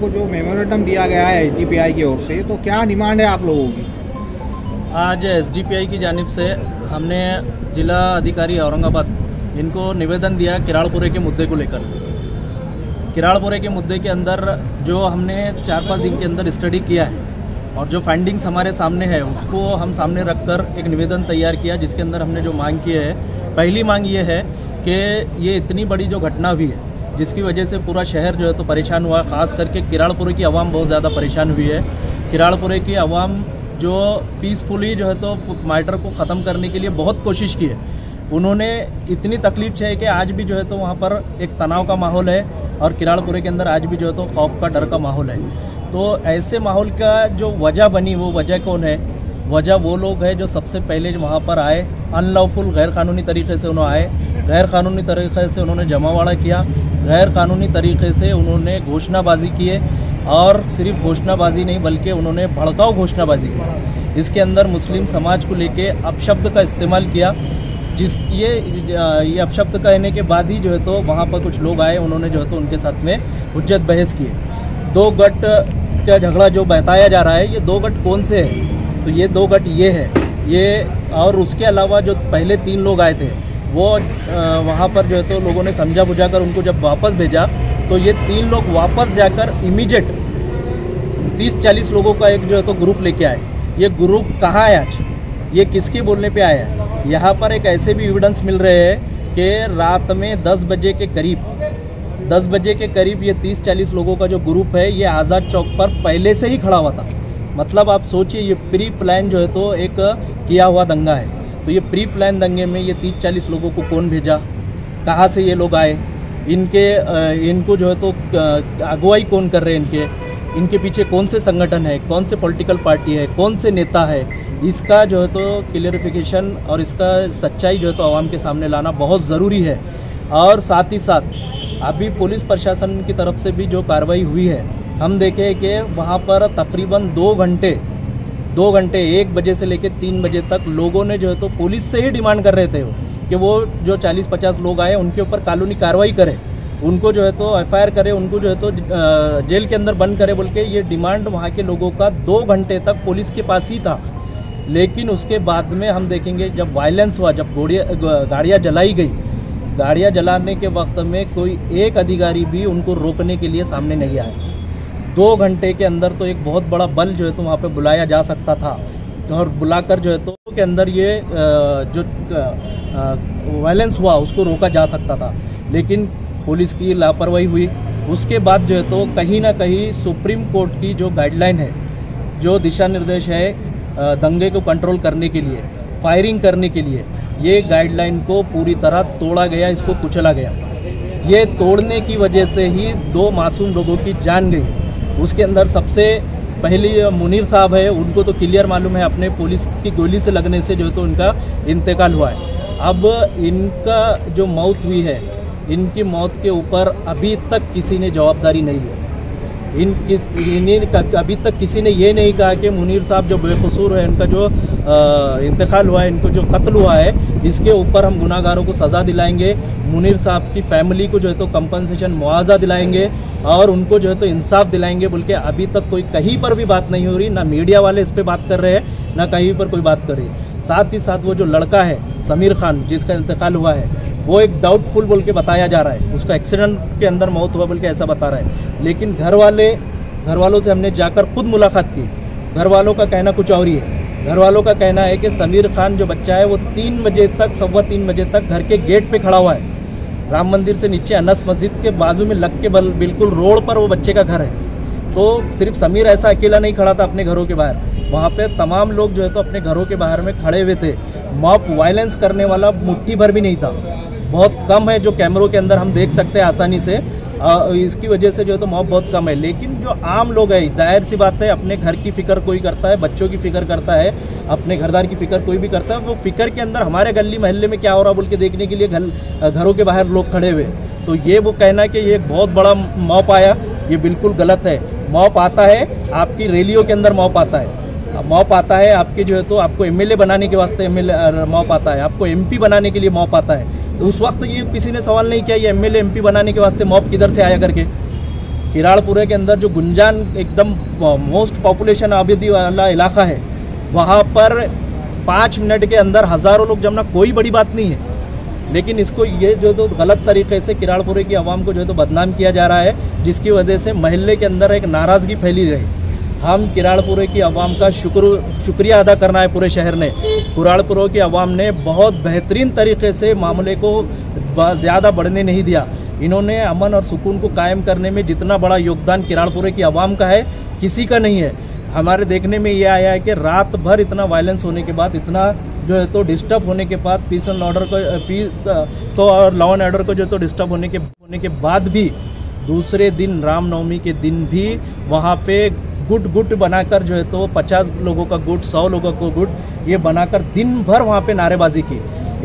को जो मेमोरेंडम दिया गया है एस की ओर से तो क्या डिमांड है आप लोगों की? आज एस की जानब से हमने जिला अधिकारी औरंगाबाद, इनको निवेदन दिया किराड़पुरे के मुद्दे को लेकर। किराड़पुरे के मुद्दे के अंदर जो हमने चार पाँच दिन के अंदर स्टडी किया है, और जो फाइंडिंग्स हमारे सामने है, उसको हम सामने रखकर एक निवेदन तैयार किया, जिसके अंदर हमने जो मांग की है। पहली मांग ये है कि ये इतनी बड़ी जो घटना हुई है जिसकी वजह से पूरा शहर जो है तो परेशान हुआ, खास करके किराड़पुरे की आवाम बहुत ज़्यादा परेशान हुई है। किराड़पुरे की आवाम जो पीसफुली जो है तो मैटर को ख़त्म करने के लिए बहुत कोशिश की है। उन्होंने इतनी तकलीफ़ है कि आज भी जो है तो वहाँ पर एक तनाव का माहौल है और किराड़पुरे के अंदर आज भी जो है तो खौफ का, डर का माहौल है। तो ऐसे माहौल का जो वजह बनी, वो वजह कौन है? वजह वो लोग हैं जो सबसे पहले वहाँ पर आए अनलॉफुल गैर कानूनी तरीके से उन्होंने आए। गैर कानूनी तरीके से उन्होंने जमावाड़ा किया गैर कानूनी तरीके से उन्होंने घोषणाबाजी किए और सिर्फ़ घोषणाबाजी नहीं, बल्कि उन्होंने भड़काऊ घोषणाबाजी की। इसके अंदर मुस्लिम समाज को लेके अपशब्द का इस्तेमाल किया, जिस ये ये अपशब्द कहने के बाद ही जो है तो वहाँ पर कुछ लोग आए, उन्होंने जो है तो उनके साथ में हुज्जत बहस किए दो गट का झगड़ा जो बताया जा रहा है, ये दो गट कौन से हैं? तो ये दो गट ये है। ये, और उसके अलावा जो पहले तीन लोग आए थे वो वहाँ पर जो है तो लोगों ने समझा बुझा कर उनको जब वापस भेजा तो ये तीन लोग वापस जाकर इमीडिएट तीस चालीस लोगों का एक जो है तो ग्रुप लेके आए। ये ग्रुप कहाँ है आज? ये किसके बोलने पे आया यहाँ पर एक ऐसे भी एविडेंस मिल रहे हैं कि रात में 10 बजे के करीब 10 बजे के करीब ये 30-40 लोगों का जो ग्रुप है, ये आज़ाद चौक पर पहले से ही खड़ा हुआ था। मतलब आप सोचिए, ये प्री प्लान जो है तो एक किया हुआ दंगा है। तो ये प्री प्लान दंगे में ये तीस चालीस लोगों को कौन भेजा? कहाँ से ये लोग आए? इनके इनको जो है तो अगुवाई कौन कर रहे हैं इनके? इनके पीछे कौन से संगठन है? कौन से पॉलिटिकल पार्टी है? कौन से नेता है? इसका जो है तो क्लियरिफिकेशन और इसका सच्चाई जो है तो आवाम के सामने लाना बहुत ज़रूरी है। और साथ ही साथ, अभी पुलिस प्रशासन की तरफ़ से भी जो कार्रवाई हुई है, हम देखें कि वहाँ पर तकरीबन दो घंटे दो घंटे, एक बजे से लेकर तीन बजे तक लोगों ने जो है तो पुलिस से ही डिमांड कर रहे थे कि वो जो 40-50 लोग आए, उनके ऊपर कानूनी कार्रवाई करें। उनको जो है तो एफआईआर करे, उनको जो है तो जेल के अंदर बंद करे बोल के ये डिमांड वहाँ के लोगों का दो घंटे तक पुलिस के पास ही था। लेकिन उसके बाद में हम देखेंगे जब वायलेंस हुआ, जब गोड़िया गाड़ियाँ जलाई गई। गाड़ियाँ जलाने के वक्त में कोई एक अधिकारी भी उनको रोकने के लिए सामने नहीं आया। दो घंटे के अंदर तो एक बहुत बड़ा बल जो है तो वहाँ पे बुलाया जा सकता था। और बुलाकर जो है तो के अंदर ये जो वायलेंस हुआ, उसको रोका जा सकता था। लेकिन पुलिस की लापरवाही हुई। उसके बाद जो है तो कहीं ना कहीं सुप्रीम कोर्ट की जो गाइडलाइन है, जो दिशा निर्देश है दंगे को कंट्रोल करने के लिए फायरिंग करने के लिए, ये गाइडलाइन को पूरी तरह तोड़ा गया, इसको कुचला गया। ये तोड़ने की वजह से ही दो मासूम लोगों की जान गई। उसके अंदर सबसे पहली मुनीर साहब है, उनको तो क्लियर मालूम है, अपने पुलिस की गोली से लगने से जो है तो उनका इंतकाल हुआ है। अब इनका जो मौत हुई है, इनकी मौत के ऊपर अभी तक किसी ने जवाबदारी नहीं ली। इन किस अभी तक किसी ने ये नहीं कहा कि मुनीर साहब जो बेकसूर है, इनका जो इंतकाल हुआ है, इनको जो कत्ल हुआ है, इसके ऊपर हम गुनागारों को सज़ा दिलाएँगे, मुनीर साहब की फैमिली को जो है तो कंपनसेशन मुआवजा दिलाएँगे और उनको जो है तो इंसाफ दिलाएँगे बोल के अभी तक कोई कहीं पर भी बात नहीं हो रही, ना मीडिया वाले इस पर बात कर रहे हैं, ना कहीं पर कोई बात कर रही है। साथ ही साथ वो जो लड़का है, समीर खान, जिसका इंतकाल हुआ है, वो एक डाउटफुल बोल के बताया जा रहा है। उसका एक्सीडेंट के अंदर मौत हुआ बोल के ऐसा बता रहा है। लेकिन घर वाले, घर वालों से हमने जाकर खुद मुलाकात की। घर वालों का कहना कुछ और ही है। घर वालों का कहना है कि समीर खान जो बच्चा है, वो तीन बजे तक, सवा तीन बजे तक घर के गेट पे खड़ा हुआ है। राम मंदिर से नीचे अनस मस्जिद के बाजू में लग के बल, बिल्कुल रोड पर वो बच्चे का घर है। तो सिर्फ़ समीर ऐसा अकेला नहीं खड़ा था अपने घरों के बाहर। वहाँ पे तमाम लोग जो है तो अपने घरों के बाहर में खड़े हुए थे। मॉप वायलेंस करने वाला मुट्ठी भर भी नहीं था। बहुत कम है जो कैमरों के अंदर हम देख सकते हैं आसानी से। इसकी वजह से जो है तो मॉब बहुत कम है। लेकिन जो आम लोग है, ज़ाहिर सी बात है, अपने घर की फ़िक्र कोई करता है, बच्चों की फ़िक्र करता है, अपने घरदार की फ़िक्र कोई भी करता है, वो फ़िक्र के अंदर हमारे गली मोहल्ले में क्या हो रहा बोल के देखने के लिए घर, घरों के बाहर लोग खड़े हुए तो ये वो कहना कि ये एक बहुत बड़ा मॉप आया, ये बिल्कुल गलत है। मॉप आता है, आपकी रैलियों के अंदर मॉप आता है। मॉप आता है, आपके जो है तो आपको एमएलए बनाने के वास्ते एमएलए मॉप आता है। आपको एमपी बनाने के लिए मॉप आता है। उस वक्त ये किसी ने सवाल नहीं किया, ये एमएलए एमपी बनाने के वास्ते मॉप किधर से आया करके? किराड़पुरे के अंदर जो गुंजान एकदम मोस्ट पॉपुलेशन आबादी वाला इलाका है, वहाँ पर पाँच मिनट के अंदर हज़ारों लोग जमना कोई बड़ी बात नहीं है। लेकिन इसको ये जो तो गलत तरीके से किराड़पुरे की आवाम को जो है तो बदनाम किया जा रहा है, जिसकी वजह से महल्ले के अंदर एक नाराज़गी फैली रही। हम किराड़पुरे की आवाम का शुक्र, शुक्रिया अदा करना है पूरे शहर ने। किराड़पुरे की आवाम ने बहुत बेहतरीन तरीके से मामले को ज़्यादा बढ़ने नहीं दिया। इन्होंने अमन और सुकून को कायम करने में जितना बड़ा योगदान किराड़पुरे की आवाम का है, किसी का नहीं है। हमारे देखने में ये आया है कि रात भर इतना वायलेंस होने के बाद, इतना जो है तो डिस्टर्ब होने के बाद पीस एंड ऑर्डर को पीस को और लॉ एंड ऑर्डर को जो है तो डिस्टर्ब होने के होने के बाद भी, दूसरे दिन रामनवमी के दिन भी वहाँ पे गुट गुट बनाकर जो है तो 50 लोगों का गुट 100 लोगों का गुट, ये बनाकर दिन भर वहाँ पे नारेबाजी की।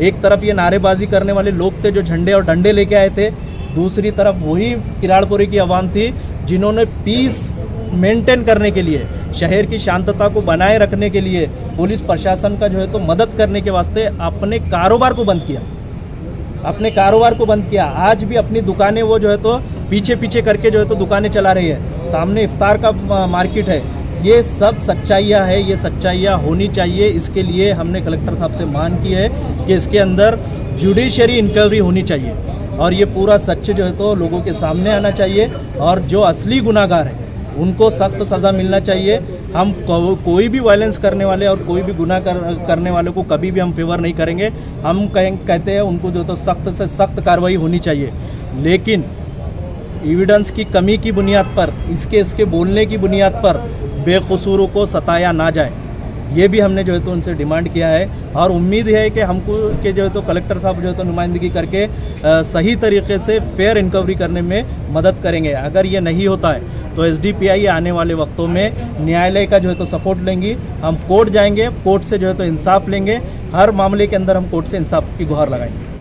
एक तरफ़ ये नारेबाजी करने वाले लोग थे जो झंडे और डंडे लेके आए थे, दूसरी तरफ़ वही किराड़पुरी की आवाम थी जिन्होंने पीस मेंटेन करने के लिए, शहर की शांतता को बनाए रखने के लिए पुलिस प्रशासन का जो है तो मदद करने के वास्ते अपने कारोबार को बंद किया। अपने कारोबार को बंद किया। आज भी अपनी दुकानें वो जो है तो पीछे पीछे करके जो है तो दुकानें चला रही है। सामने इफ्तार का मार्केट है। ये सब सच्चाइयाँ है ये सच्चाइयाँ होनी चाहिए। इसके लिए हमने कलेक्टर साहब से मांग की है कि इसके अंदर जुडिशरी इंक्वायरी होनी चाहिए और ये पूरा सच जो है तो लोगों के सामने आना चाहिए और जो असली गुनागार है उनको सख्त सज़ा मिलना चाहिए। हम को, कोई भी वायलेंस करने वाले और कोई भी गुनाह कर, करने वाले को कभी भी हम फेवर नहीं करेंगे। हम कहें कहते हैं उनको जो तो सख्त से सख्त कार्रवाई होनी चाहिए। लेकिन एविडेंस की कमी की बुनियाद पर इसके इसके बोलने की बुनियाद पर बेकसूरों को सताया ना जाए। ये भी हमने जो है तो उनसे डिमांड किया है और उम्मीद है कि हमको के जो है तो कलेक्टर साहब जो है तो नुमाइंदगी करके आ, सही तरीके से फेयर इंक्वायरी करने में मदद करेंगे। अगर ये नहीं होता है तो एसडीपीआई आने वाले वक्तों में न्यायालय का जो है तो सपोर्ट लेंगी। हम कोर्ट जाएँगे कोर्ट से जो है तो इंसाफ लेंगे। हर मामले के अंदर हम कोर्ट से इंसाफ की गुहार लगाएँगे।